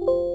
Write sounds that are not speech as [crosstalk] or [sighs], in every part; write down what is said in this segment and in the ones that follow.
Damn.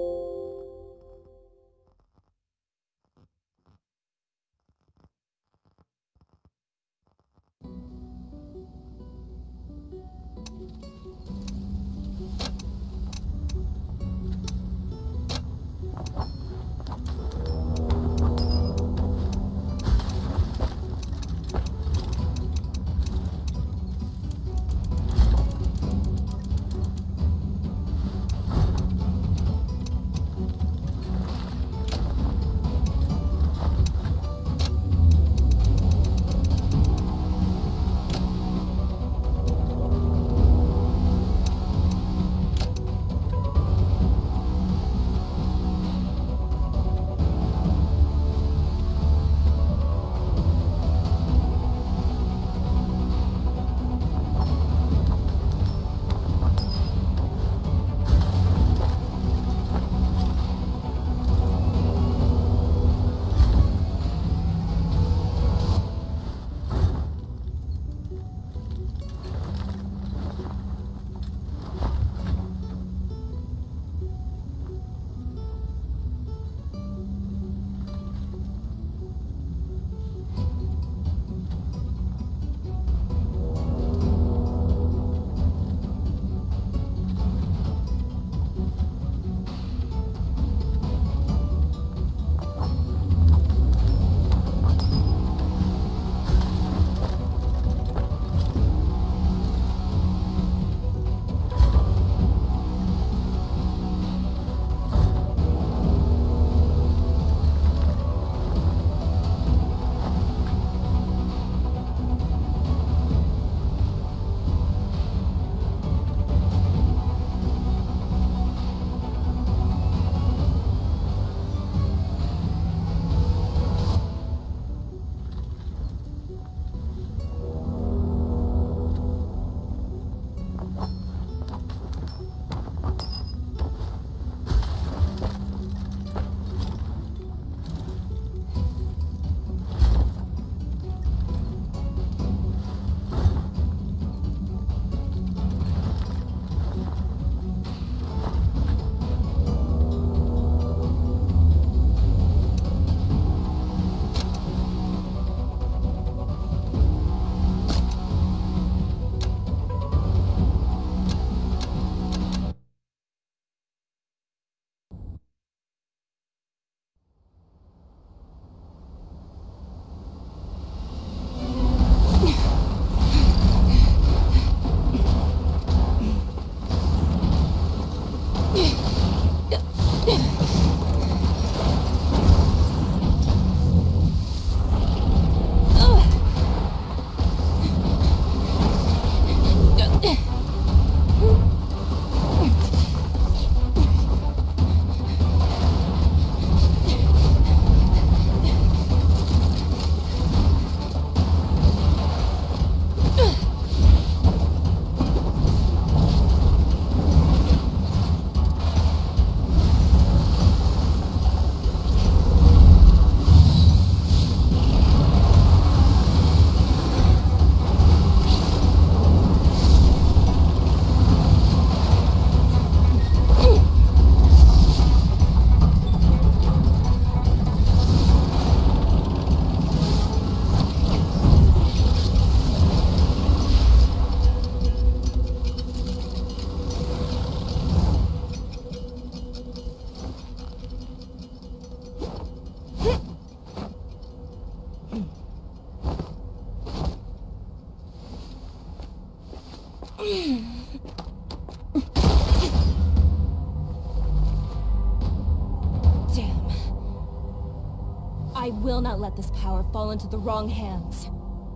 I will not let this power fall into the wrong hands.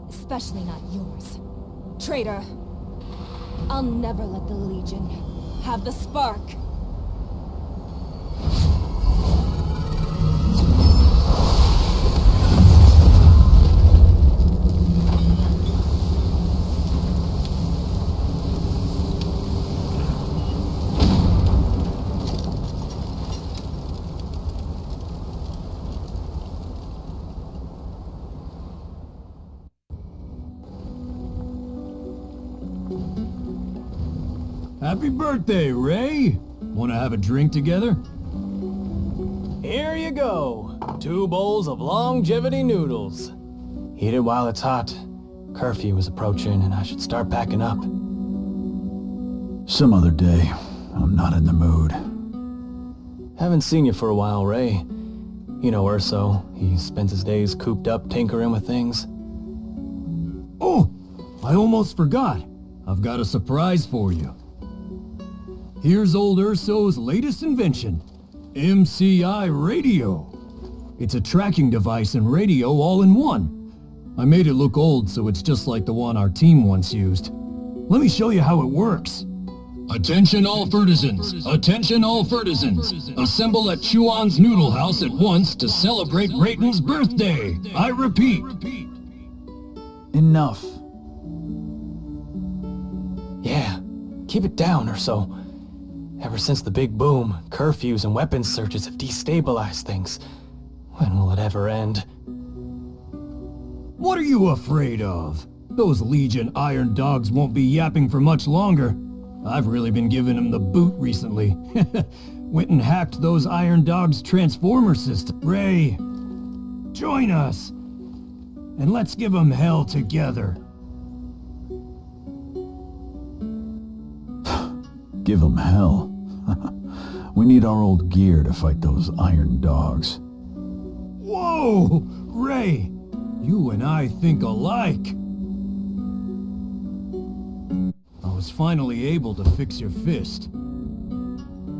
Especially not yours. Traitor. I'll never let the Legion have the spark. Happy birthday, Ray! Wanna have a drink together? Here you go. Two bowls of longevity noodles. Eat it while it's hot. Curfew is approaching and I should start packing up. Some other day. I'm not in the mood. Haven't seen you for a while, Ray. You know Urso. He spends his days cooped up tinkering with things. Oh! I almost forgot. I've got a surprise for you. Here's old Urso's latest invention. MCI Radio. It's a tracking device and radio all in one. I made it look old so it's just like the one our team once used. Let me show you how it works. Attention all Furtisans! Attention all Furtisans! Assemble at Chuan's Noodle House at once to celebrate Rayton's birthday! I repeat! Enough. Yeah, keep it down Urso. Ever since the big boom, curfews and weapons searches have destabilized things. When will it ever end? What are you afraid of? Those Legion Iron Dogs won't be yapping for much longer. I've really been giving them the boot recently. [laughs] Went and hacked those Iron Dogs transformer system. Ray, join us. And let's give them hell together. [sighs] Give them hell. We need our old gear to fight those iron dogs. Whoa! Ray, you and I think alike. I was finally able to fix your fist.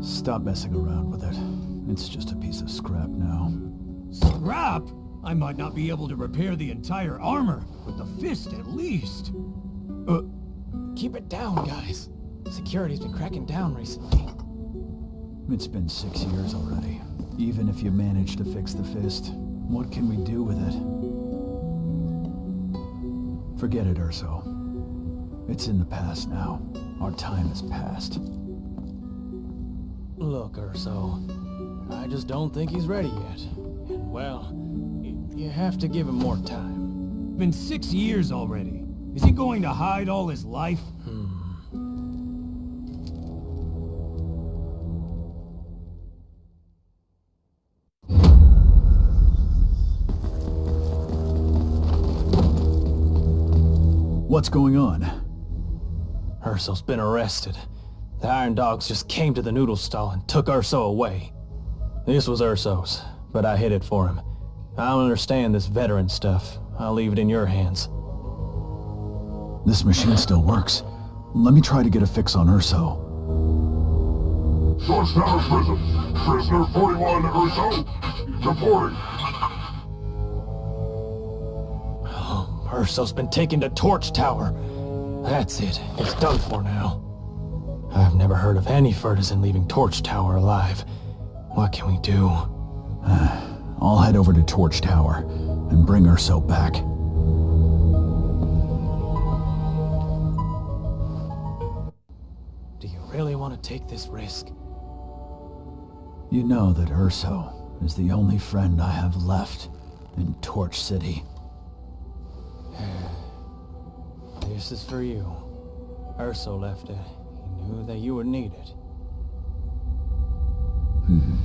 Stop messing around with it. It's just a piece of scrap now. Scrap? I might not be able to repair the entire armor, but the fist at least. Uh, keep it down, guys. Security's been cracking down recently. It's been six years already. Even if you manage to fix the fist, what can we do with it? Forget it, Urso. It's in the past now. Our time has passed. Look, Urso. I just don't think he's ready yet. And well, you have to give him more time. Been six years already. Is he going to hide all his life? What's going on? Urso's been arrested. The Iron Dogs just came to the noodle stall and took Urso away. This was Urso's, but I hid it for him. I don't understand this veteran stuff. I'll leave it in your hands. This machine still works. Let me try to get a fix on Urso. Georgetown Prison. Prisoner 41 Urso. Reporting. Urso's been taken to Torch Tower. That's it. It's done for now. I've never heard of any Furtisan leaving Torch Tower alive. What can we do? [sighs] I'll head over to Torch Tower and bring Urso back. Do you really want to take this risk? You know that Urso is the only friend I have left in Torch City. This is for you. Urso left it. He knew that you would need it. Hmm.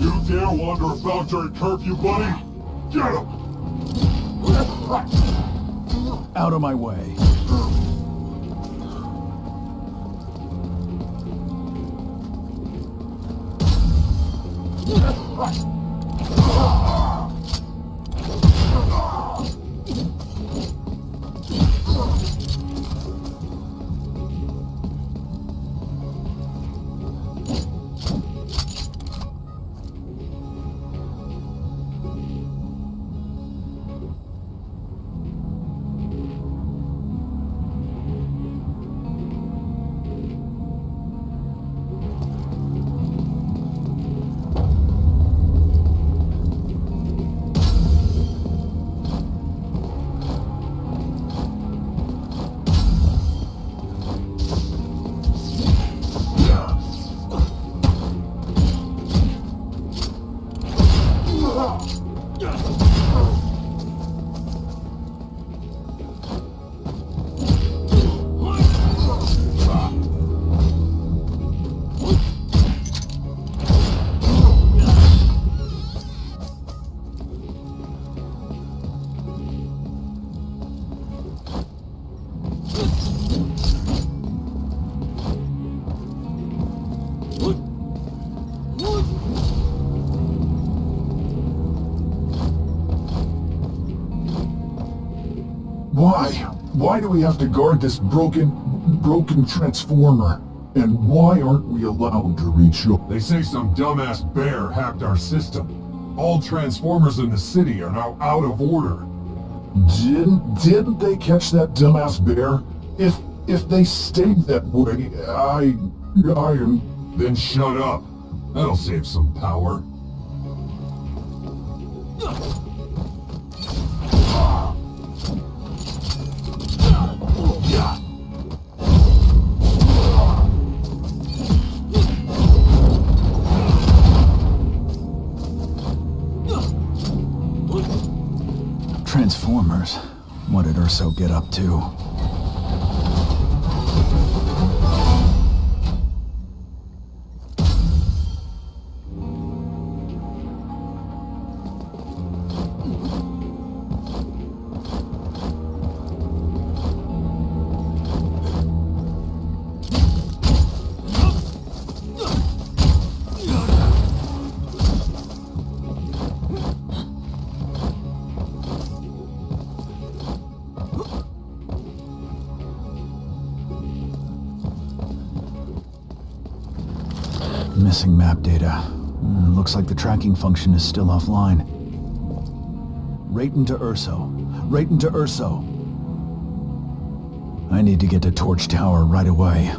You dare wander about during curfew, buddy? Get him! Out of my way. Yeah. Why do we have to guard this broken, broken transformer? And why aren't we allowed to reach you? They say some dumbass bear hacked our system. All transformers in the city are now out of order. Didn't, didn't they catch that dumbass bear? If, if they stayed that way, I, I am... Then shut up. That'll save some power. Transformers. What did Urso get up to? Missing map data. Hmm, Looks like the tracking function is still offline. Right into Urso. Right into Urso. I need to get to Torch Tower right away.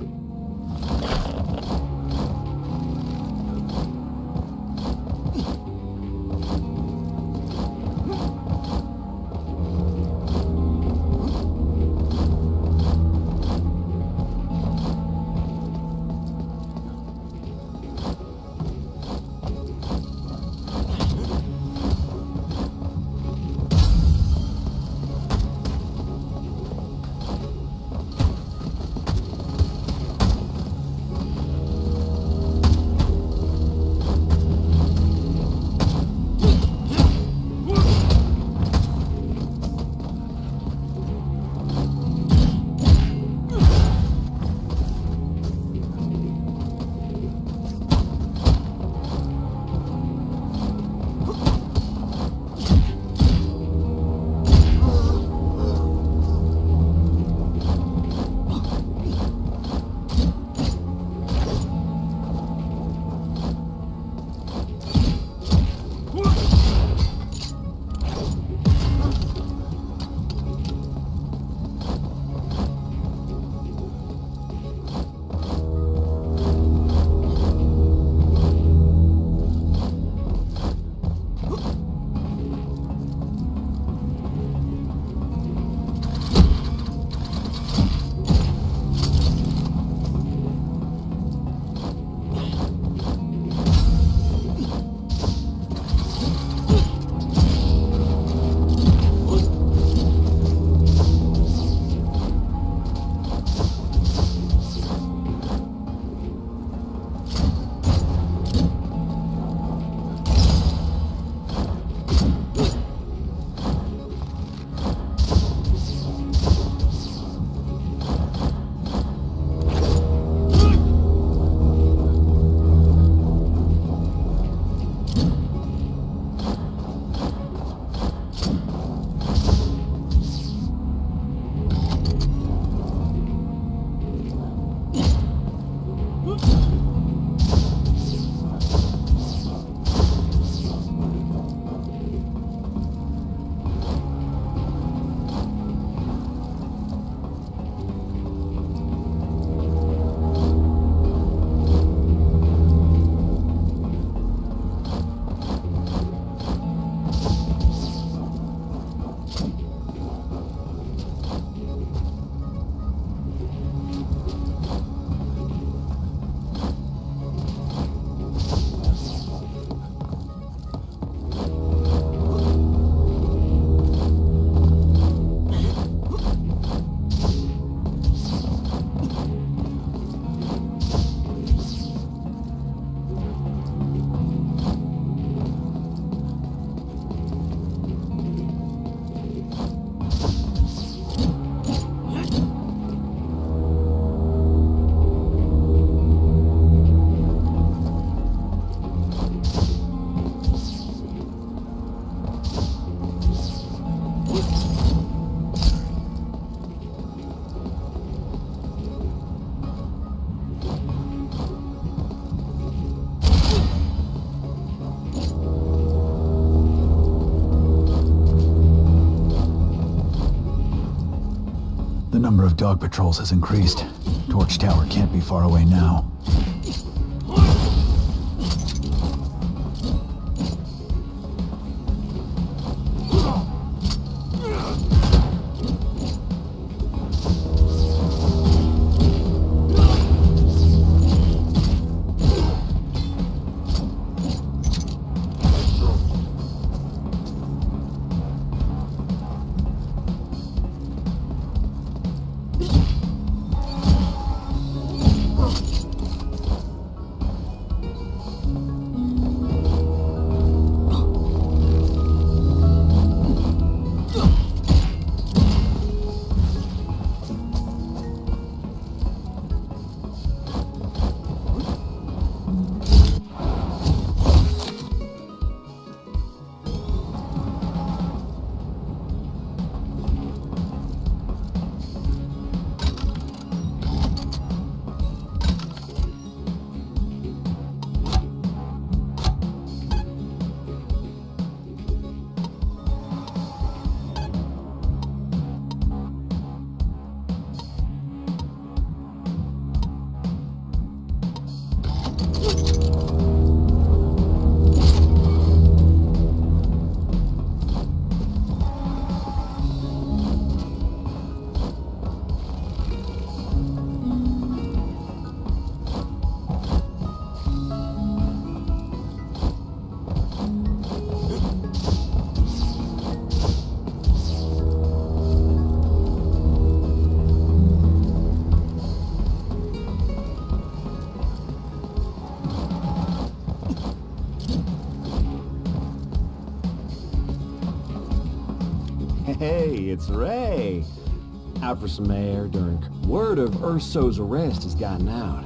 Number of dog patrols has increased. Torch Tower can't be far away now. It's Ray. Out for some air during... Word of Urso's arrest has gotten out.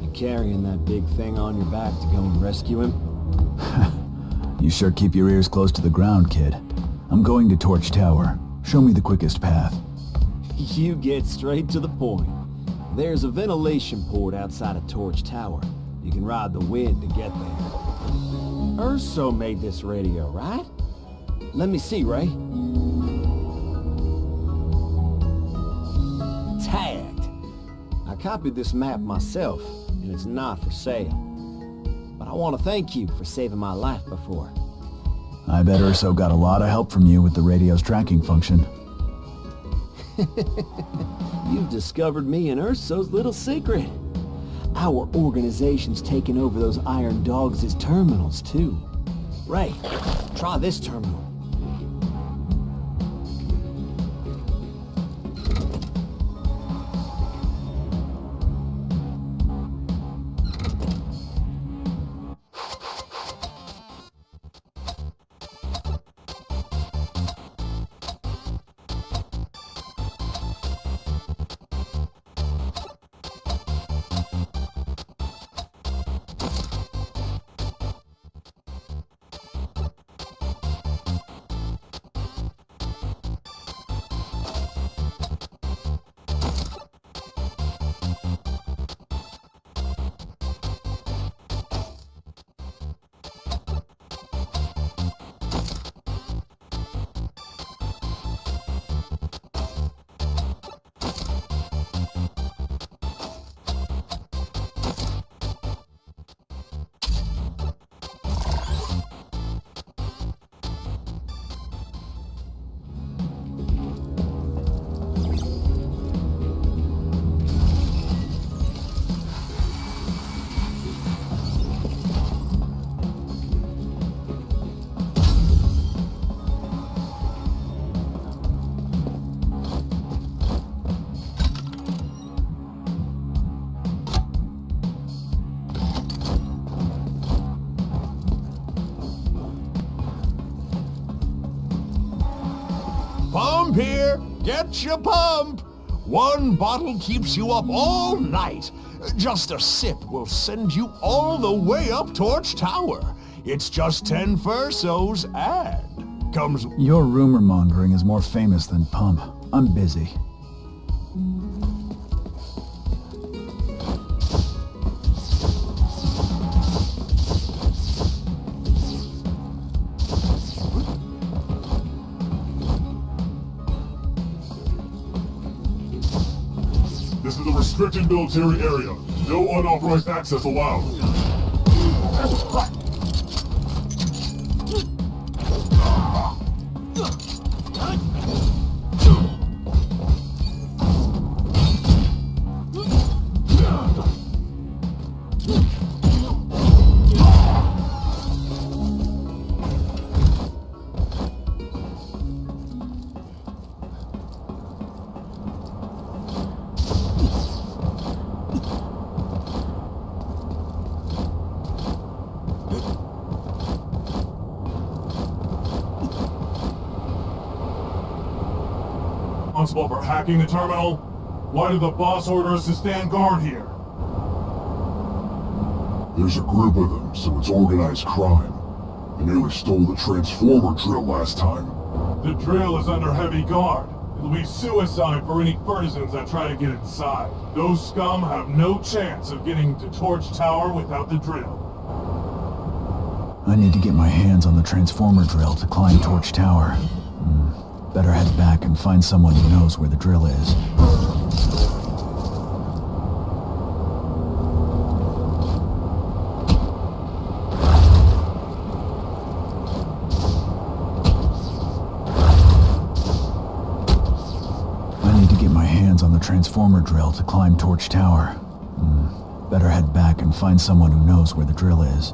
You carrying that big thing on your back to go and rescue him? [laughs] You sure keep your ears close to the ground, kid. I'm going to Torch Tower. Show me the quickest path. You get straight to the point. There's a ventilation port outside of Torch Tower. You can ride the wind to get there. Urso made this radio, right? Let me see, Ray. Copied this map myself, and it's not for sale. But I want to thank you for saving my life before. I bet Urso got a lot of help from you with the radio's tracking function. [laughs] You've discovered me and Urso's little secret. Our organization's taken over those Iron Dogs' terminals, too. Ray, try this terminal. Get your pump! One bottle keeps you up all night. Just a sip will send you all the way up Torch Tower. It's just 10 Fursos and comes... Your rumor mongering is more famous than Pump. I'm busy. Restricted military area. No unauthorized access allowed. Hacking the terminal? Why did the boss order us to stand guard here? There's a group of them, so it's organized crime. They nearly stole the transformer drill last time. The drill is under heavy guard. It'll be suicide for any partisans that try to get inside. Those scum have no chance of getting to Torch Tower without the drill. I need to get my hands on the transformer drill to climb Torch Tower. Better head back and find someone who knows where the drill is. I need to get my hands on the transformer drill to climb Torch Tower. Hmm. Better head back and find someone who knows where the drill is.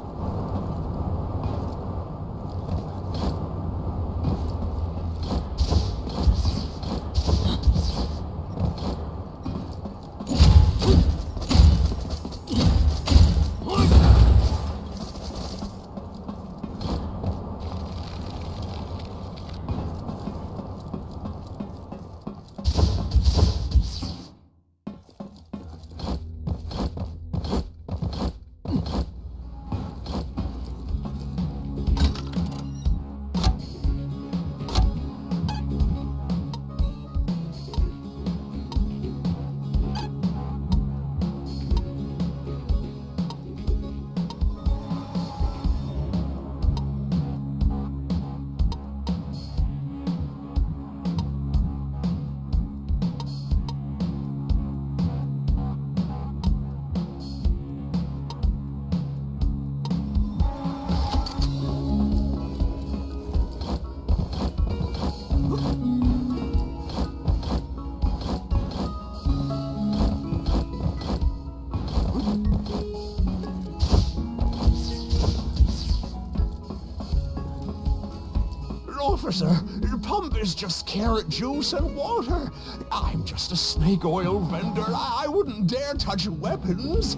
Officer, pump is just carrot juice and water. I'm just a snake oil vendor. I, wouldn't dare touch weapons.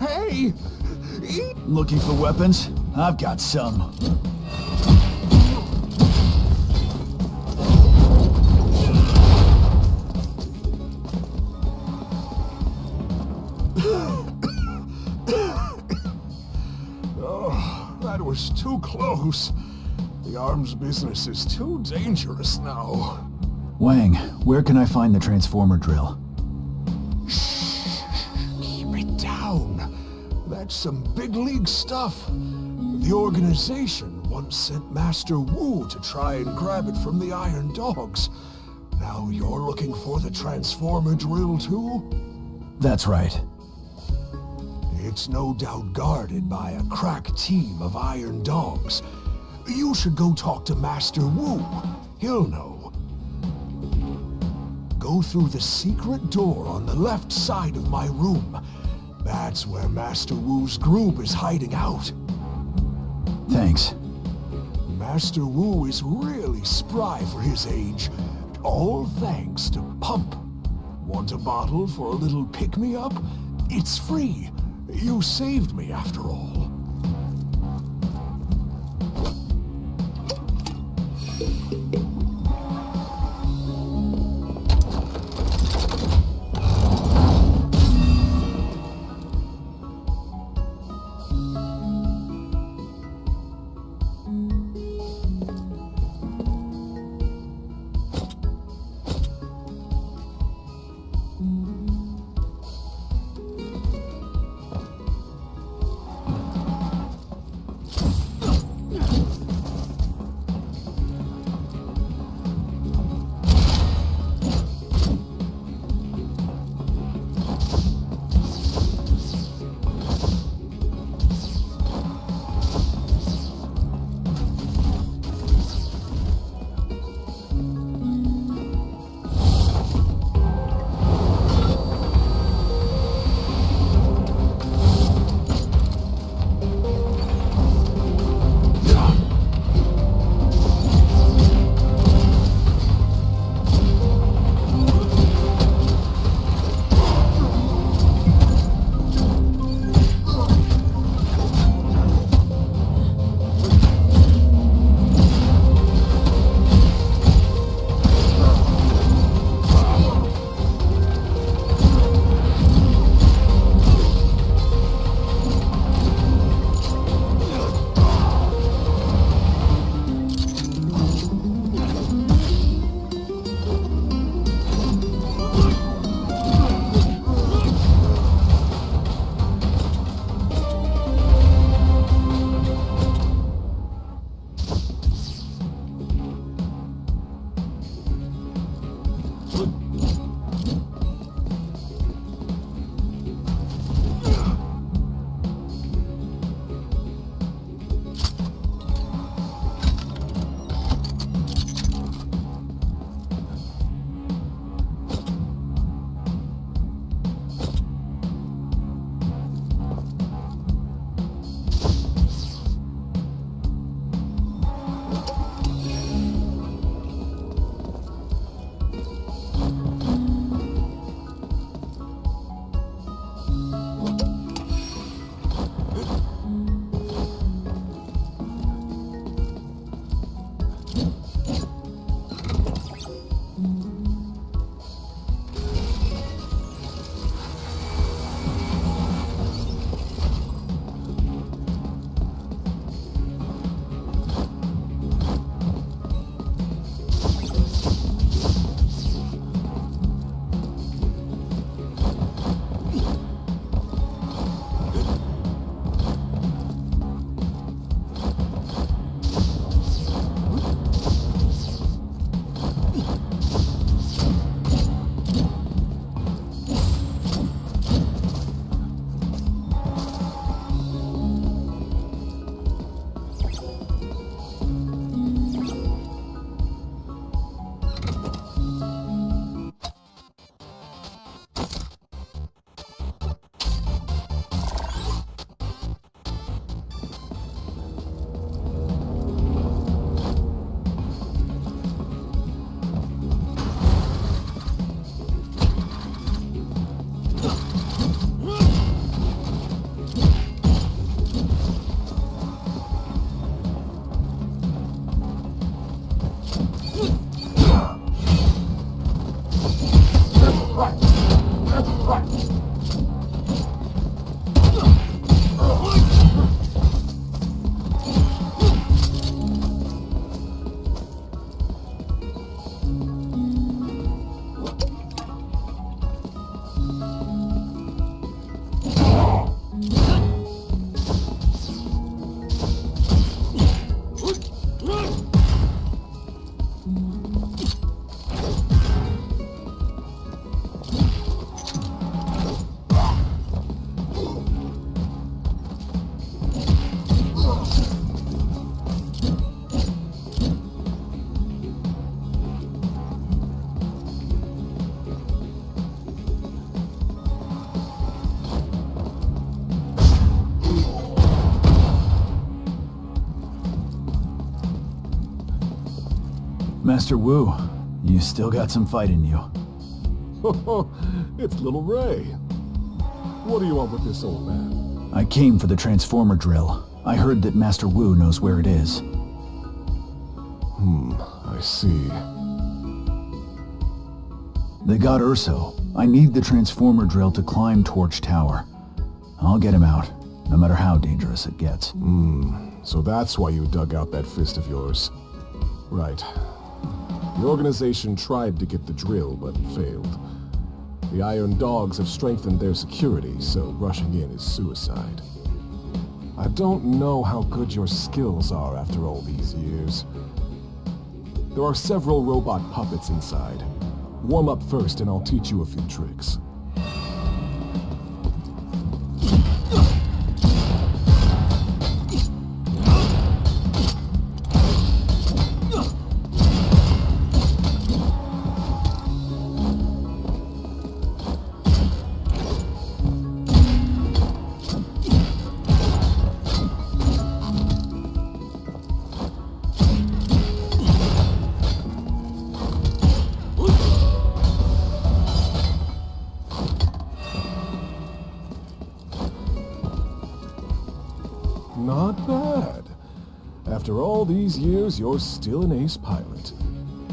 Hey! Eat Looking for weapons? I've got some. [coughs] Oh, that was too close. The arms business is too dangerous now. Wang, where can I find the transformer drill? Keep it down. That's some big league stuff. The organization once sent Master Wu to try and grab it from the Iron Dogs. Now you're looking for the transformer drill too? That's right. It's no doubt guarded by a crack team of Iron Dogs. You should go talk to Master Wu. He'll know. Go through the secret door on the left side of my room. That's where Master Wu's group is hiding out. Thanks. Master Wu is really spry for his age. All thanks to Pump. Want a bottle for a little pick-me-up? It's free. You saved me after all. Master Wu, you still got some fight in you. [laughs] it's little Ray. What do you want with this old man? I came for the transformer drill. I heard that Master Wu knows where it is. Hmm, I see. They got Urso. I need the transformer drill to climb Torch Tower. I'll get him out, no matter how dangerous it gets. Hmm, so that's why you dug out that fist of yours. Right. The organization tried to get the drill, but failed. The Iron Dogs have strengthened their security, so rushing in is suicide. I don't know how good your skills are after all these years. There are several robot puppets inside. Warm up first and I'll teach you a few tricks. After all these years, you're still an ace pilot.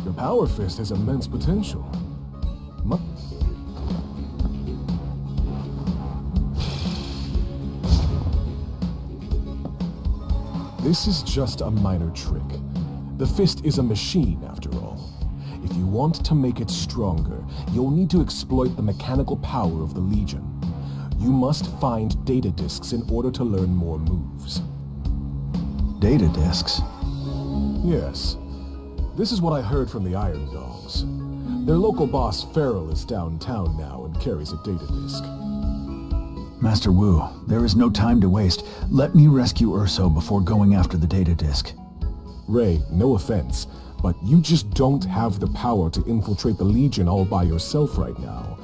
Your Power Fist has immense potential. This is just a minor trick. The fist is a machine, after all. If you want to make it stronger, you'll need to exploit the mechanical power of the Legion. You must find data disks in order to learn more moves. Data disks? Yes. This is what I heard from the Iron Dogs. Their local boss, Farrell, is downtown now and carries a data disk. Master Wu, there is no time to waste. Let me rescue Urso before going after the data disk. Ray, no offense, but you just don't have the power to infiltrate the Legion all by yourself right now.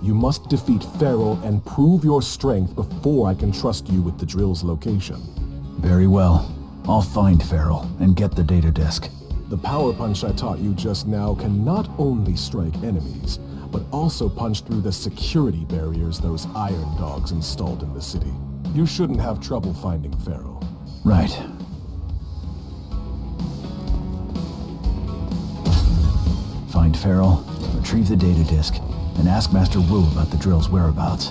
You must defeat Farrell and prove your strength before I can trust you with the drill's location. Very well. I'll find Farrell and get the data disk. The power punch I taught you just now can not only strike enemies, but also punch through the security barriers those Iron Dogs installed in the city. You shouldn't have trouble finding Farrell. Right. Find Farrell, retrieve the data disk, and ask Master Wu about the drill's whereabouts.